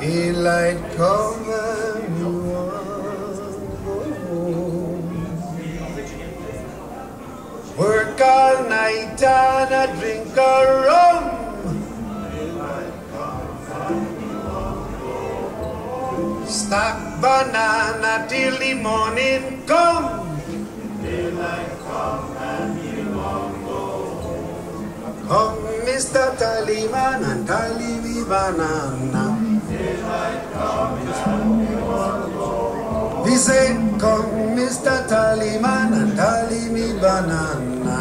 Daylight come and you go home. Work all night and a drink a rum. Stack banana till the morning come. Mr. Taliban and Taliban Banana. We say, come Mr. Taliban and Taliban Banana.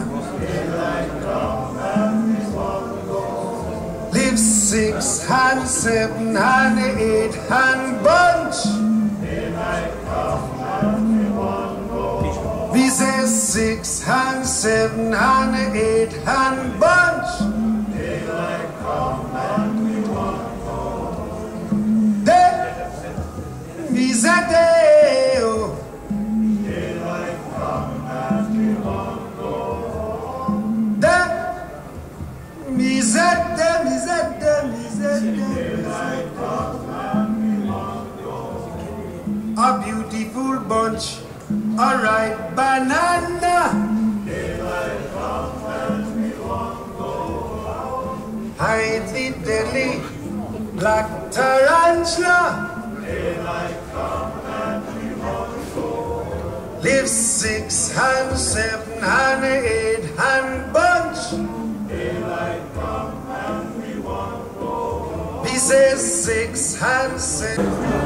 Leave six hand, seven hand, eight hand bunch. We say six hand, seven hand, eight hand bunch. Alright, banana. Daylight comes and we won't go out. Haiti, Delhi, black tarantula. Daylight comes and we won't go out. Live six hand, seven hand, eight hand bunch. Daylight comes and we won't go out. He says six hand, seven.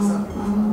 さ、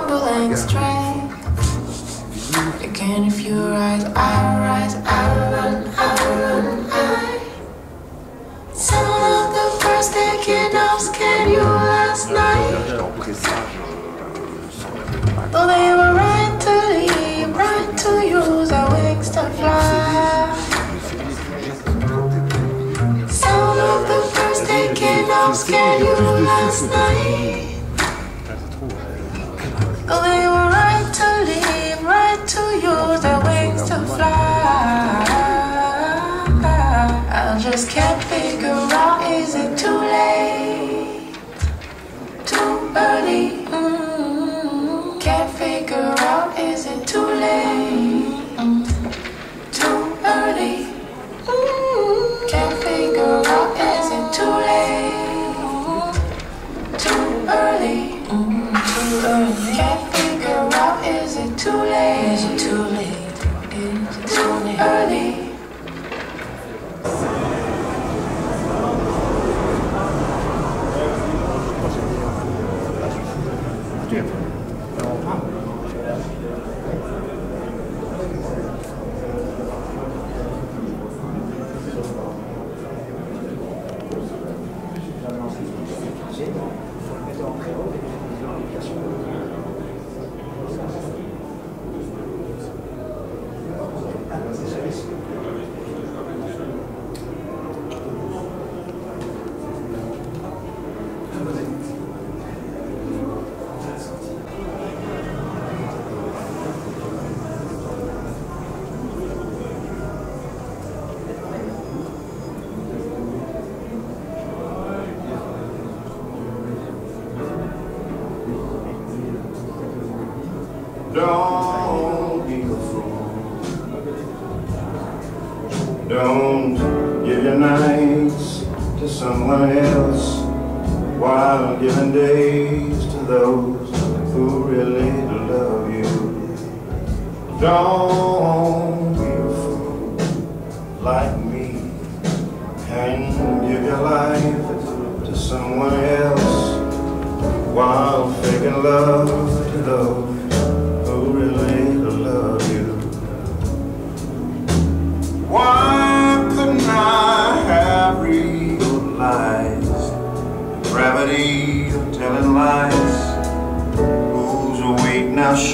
crumbling oh strength. Again, if you rise, I rise, I run, I run, I. Some of the first taking offs can you last night. Though they were right to leave, right to use our wings to fly. Some of the first taking offs you last night. too late, too late.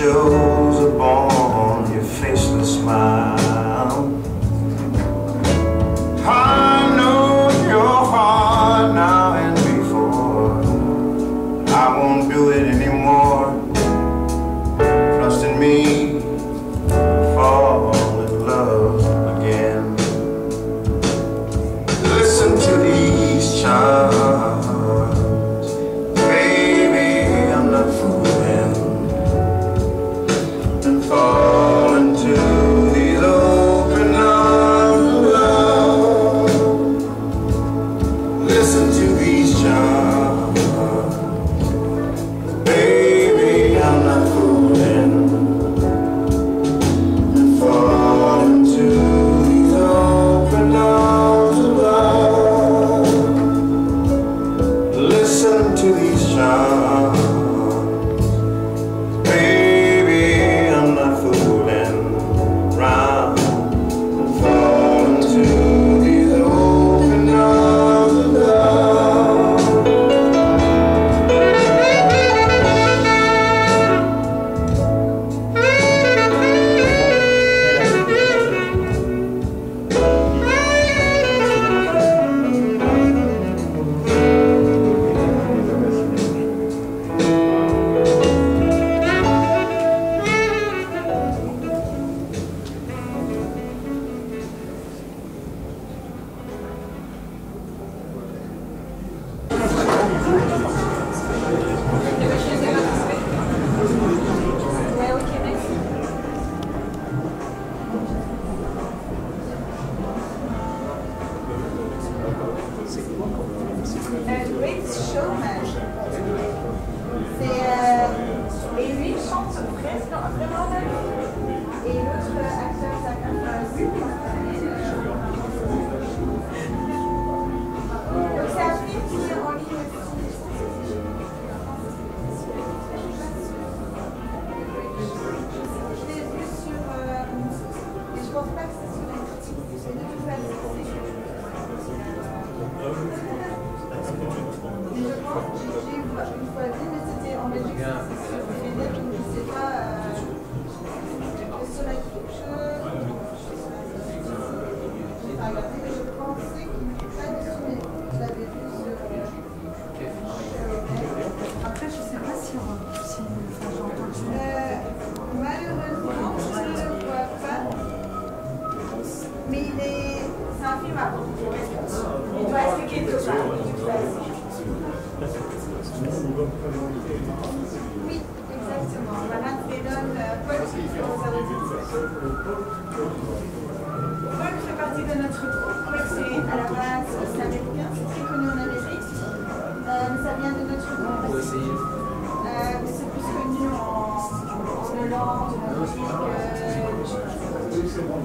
show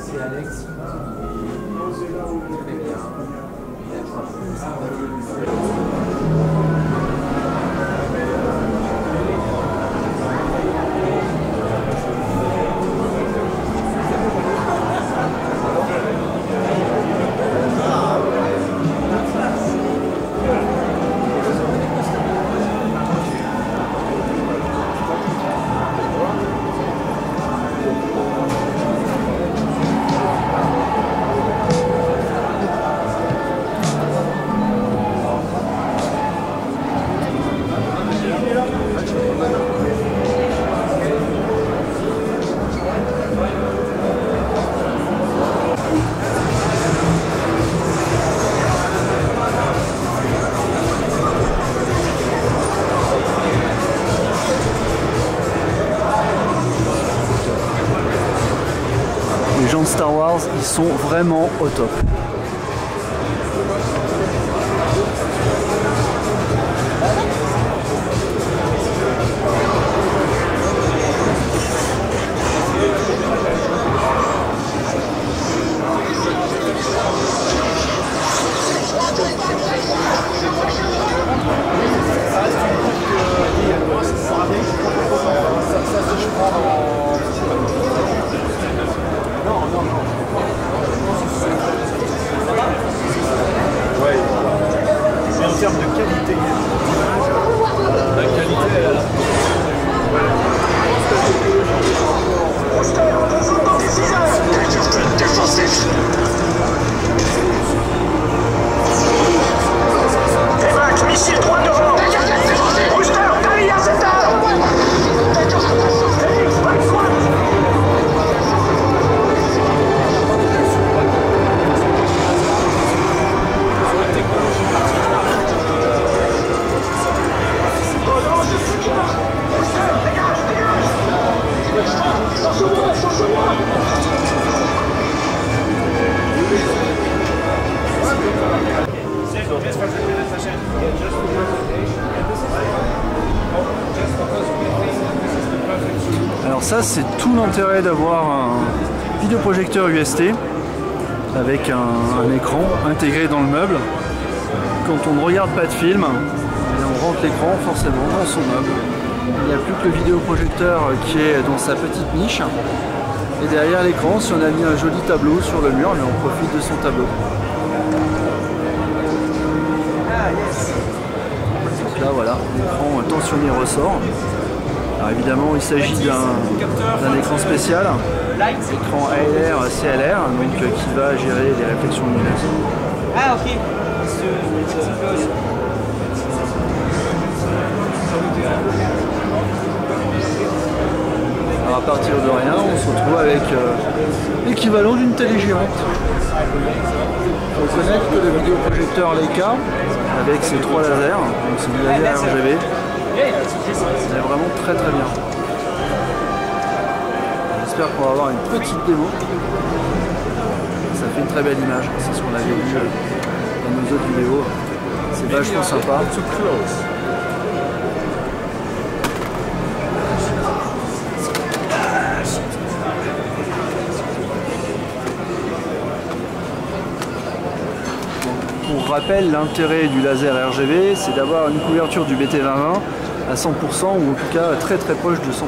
C'est Alex. Très bien. Il a ils sont vraiment au top. 是我。D'avoir un vidéoprojecteur UST avec un, un écran intégré dans le meuble. Quand on ne regarde pas de film, eh on rentre l'écran forcément dans son meuble. Il n'y a plus que le vidéoprojecteur qui est dans sa petite niche. Et derrière l'écran, si on a mis un joli tableau sur le mur, eh on profite de son tableau. Donc là voilà, l'écran tensionné ressort. Alors évidemment il s'agit d'un écran spécial, écran ALR CLR, donc euh, qui va gérer les réflexions lumineuses. Ah, ok. Alors à partir de rien, on se retrouve avec euh, l'équivalent d'une télé géante. Connaître que le vidéoprojecteur Leica, avec ses trois lasers, donc c'est du laser RGB, c'est vraiment très très bien. J'espère qu'on va avoir une petite démo. Ça fait une très belle image, c'est ce qu'on avait vu euh, dans nos autres vidéos. C'est vachement sympa. Pour rappel, l'intérêt du laser RGB, c'est d'avoir une couverture du BT2020 à 100% ou en tout cas très très proche de 100%.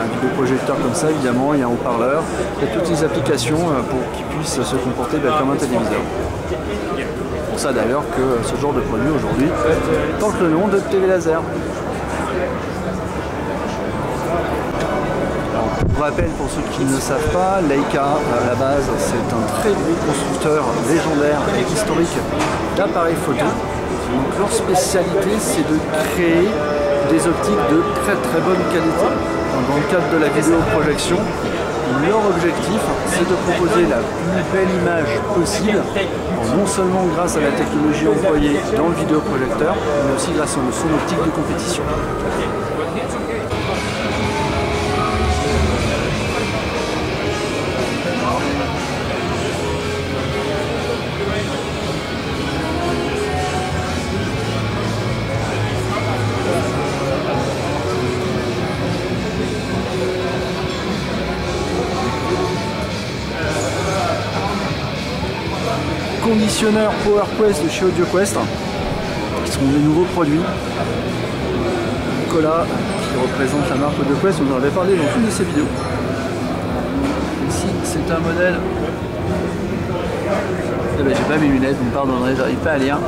Un vidéoprojecteur comme ça, évidemment, il y a un haut-parleur, il y a toutes les applications euh, pour qu'il puisse se comporter bah, comme un téléviseur. C'est pour ça d'ailleurs que ce genre de produit aujourd'hui porte le nom de TV laser. Pour rappel, pour ceux qui ne savent pas, Leica, à la base, c'est un très gros constructeur légendaire et historique d'appareils photo. Leur spécialité, c'est de créer des optiques de très très bonne qualité. Dans le cadre de la vidéoprojection, leur objectif, c'est de proposer la plus belle image possible, non seulement grâce à la technologie employée dans le vidéoprojecteur, mais aussi grâce à son optique de compétition. Conditionneurs PowerQuest de chez AudioQuest, qui sont des nouveaux produits. Nicolas, qui représente la marque AudioQuest, on en avait parlé dans une de ses vidéos. Ici, c'est un modèle. Eh ben, j'ai pas mes lunettes, vous me pardonnerez, j'arrive pas à lire.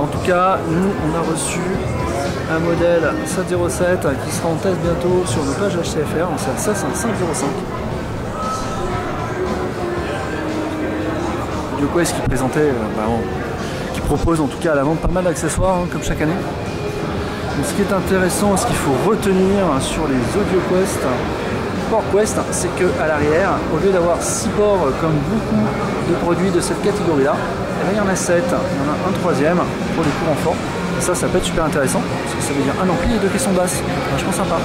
En tout cas, nous, on a reçu un modèle 707 qui sera en test bientôt sur nos pages HCFR, sait à 505. Qui présentait, euh, bah, qui propose en tout cas à la vente pas mal d'accessoires hein, comme chaque année. Ce qui est intéressant, ce qu'il faut retenir sur les AudioQuest, PortQuest, c'est qu'à l'arrière, au lieu d'avoir 6 ports euh, comme beaucoup de produits de cette catégorie-là, eh ben, il y en a 7, il y en a un troisième pour les courants forts. Ça, ça peut être super intéressant, parce que ça veut dire un ampli et deux caissons basses. Vachement sympa.